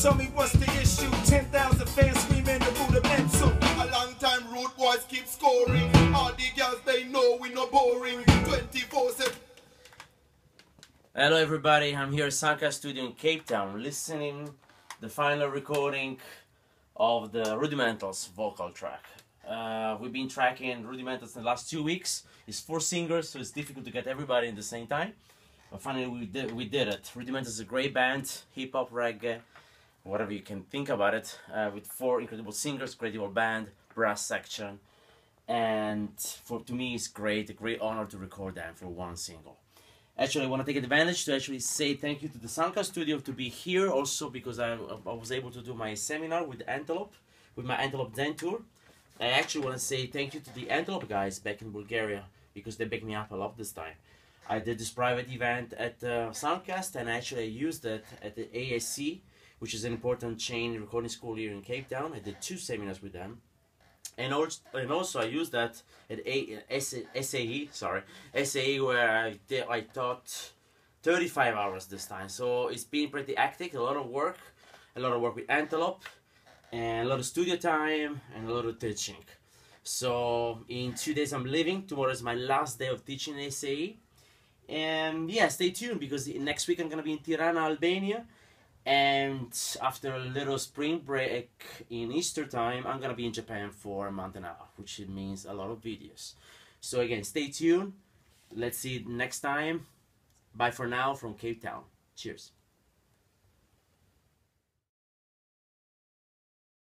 Tell me what's the issue? Ten thousand fans screaming the. A long time boys keep scoring. They know we boring. Twenty four seven. Hello everybody, I'm here at Sanka Studio in Cape Town listening the final recording of the Rudimentals vocal track. Uh, we've been tracking Rudimentals in the last two weeks. It's four singers, so it's difficult to get everybody in the same time. But finally we did, we did it. Rudimentals is a great band, hip-hop, reggae, whatever you can think about it, uh, with four incredible singers, incredible band, brass section. And for to me it's great, a great honor to record them for one single. Actually, I want to take advantage to actually say thank you to the Sanka Studio to be here also because I, I was able to do my seminar with Antelope, with my Antelope Zen tour. I actually want to say thank you to the Antelope guys back in Bulgaria because they backed me up a lot this time. I did this private event at uh, Soundcast and actually I used it at the ASC, which is an important chain recording school here in Cape Town. I did two seminars with them and also, and also I used that at SAE, sorry, SAE where I I taught 35 hours this time. So it's been pretty hectic, a lot of work, a lot of work with Antelope, and a lot of studio time, and a lot of teaching. So in two days I'm leaving. Tomorrow is my last day of teaching SAE. And yeah, stay tuned because next week I'm gonna be in Tirana, Albania and after a little spring break in Easter time, I'm gonna be in Japan for a month and a half, which means a lot of videos. So again, stay tuned. Let's see next time. Bye for now from Cape Town. Cheers.